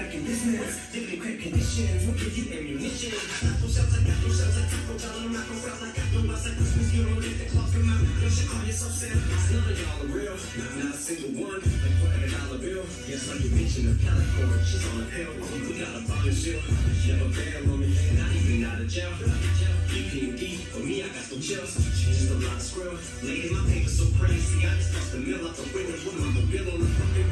Back in business. Living in cramped conditions, we'll give you ammunition. Got shells, I got no shells, I Taco Bell. I'm not gon' sell, I got no else Christmas. You don't get the clock from my mouth, You should call yourself Santa. None of y'all are real, not, not a single one. Like put a dollar bill. Yes, like you mentioned the California, she's on a pill. We got a bond and shield. Never bail on me, not even out of jail. EPMD, for me, I got some chills. Just a lot of skrill. Lady, my paper so crazy. I just tossed the mill out the window with my bill on the fucking